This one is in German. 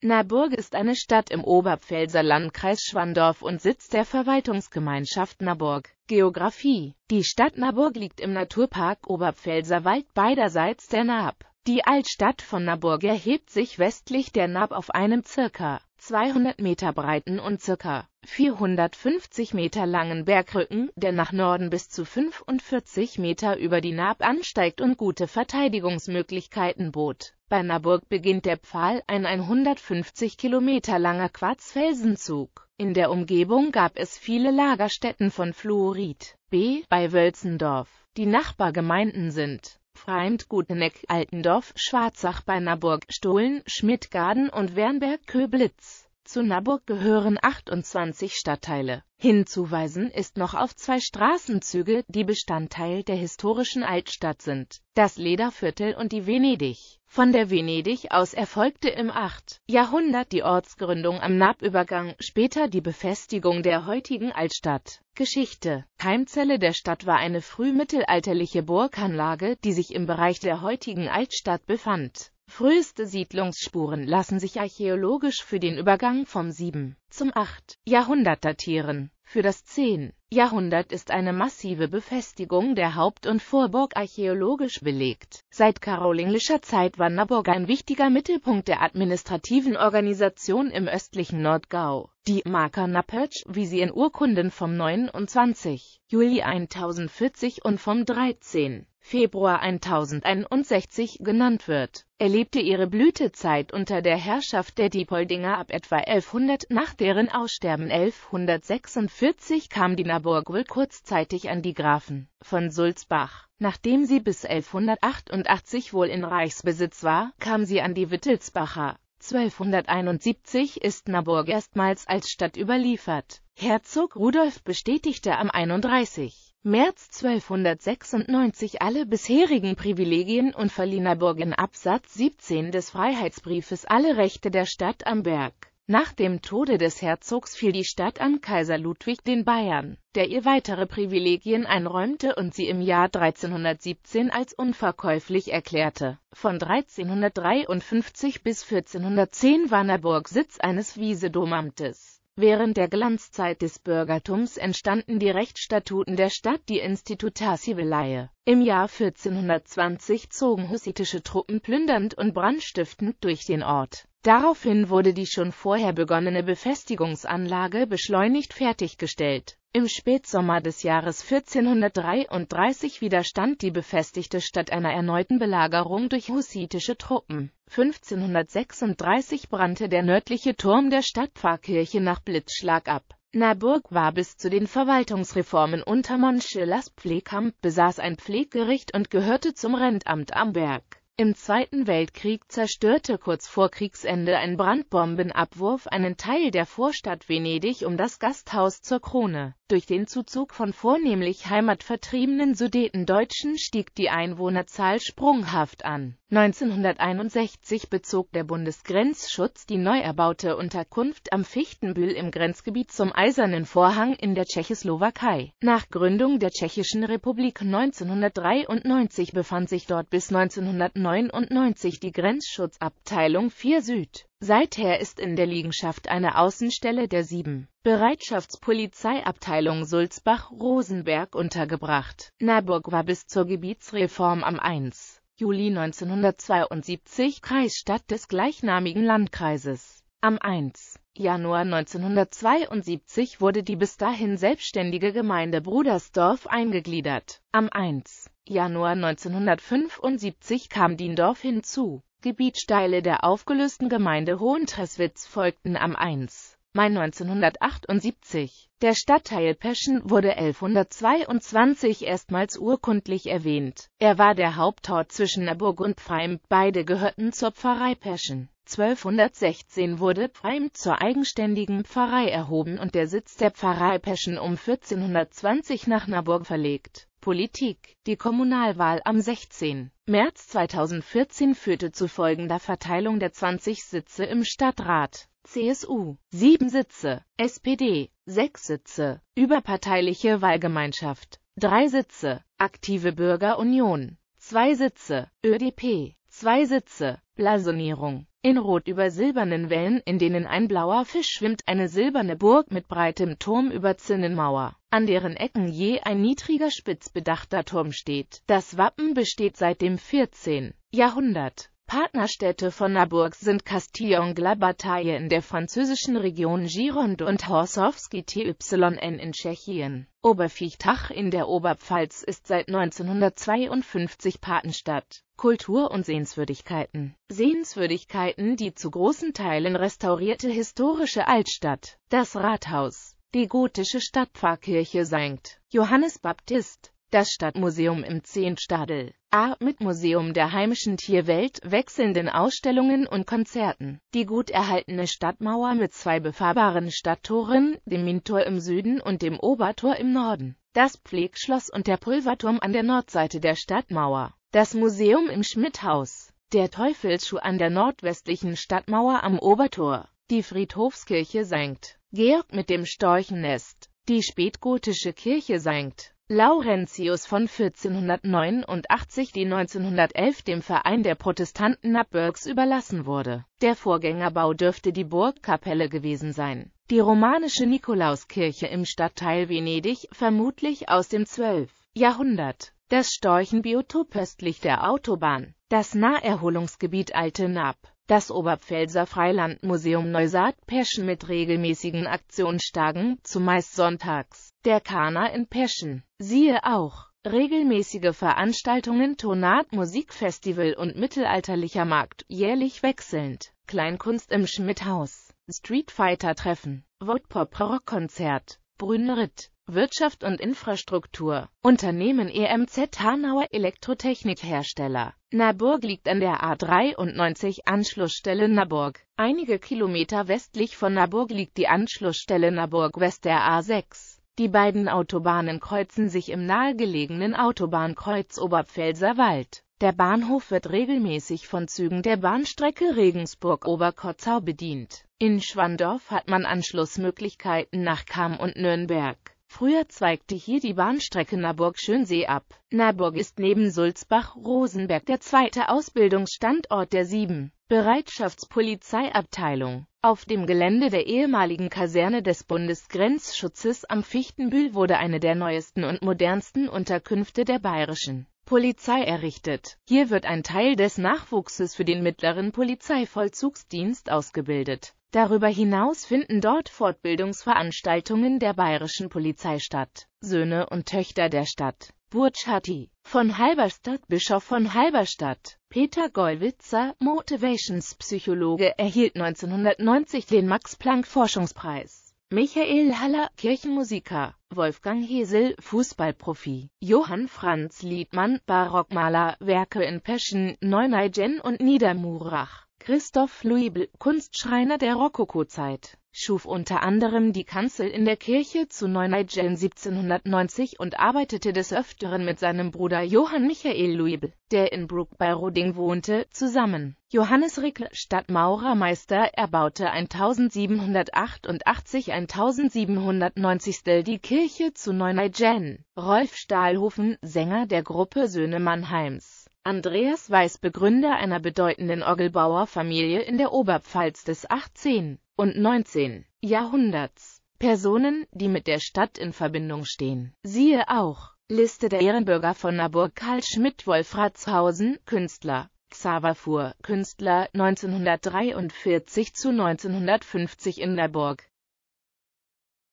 Naburg ist eine Stadt im Oberpfälzer Landkreis Schwandorf und Sitz der Verwaltungsgemeinschaft Naburg. Geografie Die Stadt Naburg liegt im Naturpark Oberpfälzer Wald beiderseits der Naab. Die Altstadt von Naburg erhebt sich westlich der Naab auf einem ca. 200 Meter breiten und ca. 450 Meter langen Bergrücken, der nach Norden bis zu 45 Meter über die Naab ansteigt und gute Verteidigungsmöglichkeiten bot. Bei Naburg beginnt der Pfahl, ein 150 Kilometer langer Quarzfelsenzug. In der Umgebung gab es viele Lagerstätten von Fluorid. B. Bei Wölzendorf. Die Nachbargemeinden sind Freimd, Guteneck, Altendorf, Schwarzach bei Stohlen, Schmidtgarden und Wernberg-Köblitz. Zu Naburg gehören 28 Stadtteile. Hinzuweisen ist noch auf zwei Straßenzüge, die Bestandteil der historischen Altstadt sind, das Lederviertel und die Venedig. Von der Venedig aus erfolgte im 8. Jahrhundert die Ortsgründung am Naabübergang, später die Befestigung der heutigen Altstadt. Geschichte Keimzelle der Stadt war eine frühmittelalterliche Burganlage, die sich im Bereich der heutigen Altstadt befand. Früheste Siedlungsspuren lassen sich archäologisch für den Übergang vom 7. zum 8. Jahrhundert datieren. Für das 10. Jahrhundert ist eine massive Befestigung der Haupt- und Vorburg archäologisch belegt. Seit karolingischer Zeit war Naburg ein wichtiger Mittelpunkt der administrativen Organisation im östlichen Nordgau. Die Marker Nappetsch, wie sie in Urkunden vom 29. Juli 1040 und vom 13. Februar 1061 genannt wird, erlebte ihre Blütezeit unter der Herrschaft der Diepoldinger ab etwa 1100. Nach deren Aussterben 1146 kam die Naburg wohl kurzzeitig an die Grafen von Sulzbach. Nachdem sie bis 1188 wohl in Reichsbesitz war, kam sie an die Wittelsbacher. 1271 ist Naburg erstmals als Stadt überliefert. Herzog Rudolf bestätigte am 31. März 1296 alle bisherigen Privilegien und verlieh Naburg in Absatz 17 des Freiheitsbriefes alle Rechte der Stadt am Berg. Nach dem Tode des Herzogs fiel die Stadt an Kaiser Ludwig den Bayern, der ihr weitere Privilegien einräumte und sie im Jahr 1317 als unverkäuflich erklärte. Von 1353 bis 1410 war Naburg Sitz eines Wiesedomamtes Während der Glanzzeit des Bürgertums entstanden die Rechtsstatuten der Stadt, die Instituta Civiliae. Im Jahr 1420 zogen hussitische Truppen plündernd und brandstiftend durch den Ort. Daraufhin wurde die schon vorher begonnene Befestigungsanlage beschleunigt fertiggestellt im Spätsommer des Jahres 1433 widerstand die befestigte Stadt einer erneuten Belagerung durch hussitische Truppen. 1536 brannte der nördliche Turm der Stadtpfarrkirche nach Blitzschlag ab. Naburg war bis zu den Verwaltungsreformen unter Montschillers Pflegamt, besaß ein Pfleggericht und gehörte zum Rentamt am Berg im Zweiten Weltkrieg zerstörte kurz vor Kriegsende ein Brandbombenabwurf einen Teil der Vorstadt Venedig um das Gasthaus zur Krone. Durch den Zuzug von vornehmlich heimatvertriebenen Sudetendeutschen stieg die Einwohnerzahl sprunghaft an. 1961 bezog der Bundesgrenzschutz die neu erbaute Unterkunft am Fichtenbühl im Grenzgebiet zum Eisernen Vorhang in der Tschechoslowakei. Nach Gründung der Tschechischen Republik 1993 befand sich dort bis 1999 die Grenzschutzabteilung 4 Süd. Seither ist in der Liegenschaft eine Außenstelle der 7. Bereitschaftspolizeiabteilung Sulzbach-Rosenberg untergebracht. Naburg war bis zur Gebietsreform am 1. Juli 1972 Kreisstadt des gleichnamigen Landkreises. Am 1. Januar 1972 wurde die bis dahin selbstständige Gemeinde Brudersdorf eingegliedert. Am 1. Januar 1975 kam Diendorf hinzu Gebietsteile der aufgelösten Gemeinde Hohentreswitz folgten am 1. Mai 1978. Der Stadtteil Peschen wurde 1122 erstmals urkundlich erwähnt. Er war der Hauptort zwischen Naburg und Pfreim, beide gehörten zur Pfarrei Peschen. 1216 wurde Pfreim zur eigenständigen Pfarrei erhoben und der Sitz der Pfarrei Peschen um 1420 nach Naburg verlegt Politik. Die Kommunalwahl am 16. März 2014 führte zu folgender Verteilung der 20 Sitze im Stadtrat: CSU 7 Sitze, SPD 6 Sitze, Überparteiliche Wahlgemeinschaft 3 Sitze, Aktive Bürgerunion 2 Sitze, ÖDP Zwei Sitze, Blasonierung, in Rot über silbernen Wellen, in denen ein blauer Fisch schwimmt, eine silberne Burg mit breitem Turm über Zinnenmauer, an deren Ecken je ein niedriger spitz bedachter Turm steht. Das Wappen besteht seit dem 14. Jahrhundert. Partnerstädte von Naburg sind Castillon-la-Bataille in der französischen Region Gironde und Horsowski-Tyn in Tschechien. Oberviechtach in der Oberpfalz ist seit 1952 Patenstadt. Kultur und Sehenswürdigkeiten Sehenswürdigkeiten die zu großen Teilen restaurierte historische Altstadt, das Rathaus, die gotische Stadtpfarrkirche St. Johannes Baptist, das Stadtmuseum im Zehntstadel A mit Museum der heimischen Tierwelt, wechselnden Ausstellungen und Konzerten. Die gut erhaltene Stadtmauer mit zwei befahrbaren Stadttoren, dem Mintor im Süden und dem Obertor im Norden. Das Pflegschloss und der Pulverturm an der Nordseite der Stadtmauer. Das Museum im Schmidthaus. Der Teufelsschuh an der nordwestlichen Stadtmauer am Obertor. Die Friedhofskirche St. Georg mit dem Storchennest. Die spätgotische Kirche St. Laurentius von 1489, die 1911 dem Verein der Protestanten Nabburgs überlassen wurde. Der Vorgängerbau dürfte die Burgkapelle gewesen sein. Die romanische Nikolauskirche im Stadtteil Venedig, vermutlich aus dem 12. Jahrhundert. Das Storchenbiotop östlich der Autobahn. Das Naherholungsgebiet Alte Nab. Das Oberpfälzer Freilandmuseum Neusaat-Peschen mit regelmäßigen Aktionstagen, zumeist sonntags. Der Kana in Peschen. Siehe auch Regelmäßige Veranstaltungen Tonat Musikfestival und Mittelalterlicher Markt, jährlich wechselnd. Kleinkunst im Schmidthaus. Street Fighter Treffen. Vodpop Rockkonzert. Brünnerit. Wirtschaft und Infrastruktur. Unternehmen EMZ Hanauer Elektrotechnikhersteller. Naburg liegt an der A93 Anschlussstelle Naburg. Einige Kilometer westlich von Naburg liegt die Anschlussstelle Naburg West der A6. Die beiden Autobahnen kreuzen sich im nahegelegenen Autobahnkreuz Oberpfälzer Wald. Der Bahnhof wird regelmäßig von Zügen der Bahnstrecke Regensburg-Oberkotzau bedient. In Schwandorf hat man Anschlussmöglichkeiten nach Cham und Nürnberg. Früher zweigte hier die Bahnstrecke Naburg-Schönsee ab. Naburg ist neben Sulzbach-Rosenberg der zweite Ausbildungsstandort der 7. Bereitschaftspolizeiabteilung. Auf dem Gelände der ehemaligen Kaserne des Bundesgrenzschutzes am Fichtenbühl wurde eine der neuesten und modernsten Unterkünfte der bayerischen Polizei errichtet. Hier wird ein Teil des Nachwuchses für den mittleren Polizeivollzugsdienst ausgebildet Darüber hinaus finden dort Fortbildungsveranstaltungen der Bayerischen Polizei statt. Söhne und Töchter der Stadt Burchatti von Halberstadt Bischof von Halberstadt. Peter Gollwitzer, Motivations-Psychologe, erhielt 1990 den Max-Planck-Forschungspreis. Michael Haller, Kirchenmusiker, Wolfgang Hesel, Fußballprofi, Johann Franz Liedmann, Barockmaler, Werke in Peschen, Neuneigen und Niedermurach. Christoph Luibel, Kunstschreiner der Rokokozeit, schuf unter anderem die Kanzel in der Kirche zu Neuneigen 1790 und arbeitete des Öfteren mit seinem Bruder Johann Michael Luibel, der in Brook bei Roding wohnte, zusammen. Johannes Rickle, Stadtmaurermeister, erbaute 1788-1790 die Kirche zu Neuneigen. Rolf Stahlhofen, Sänger der Gruppe Söhne Mannheims Andreas Weiß Begründer einer bedeutenden Orgelbauerfamilie in der Oberpfalz des 18. und 19. Jahrhunderts. Personen, die mit der Stadt in Verbindung stehen. Siehe auch Liste der Ehrenbürger von Naburg Karl Schmidt Wolf Ratzhausen, Künstler Xaver Fuhr, Künstler 1943 zu 1950 in Naburg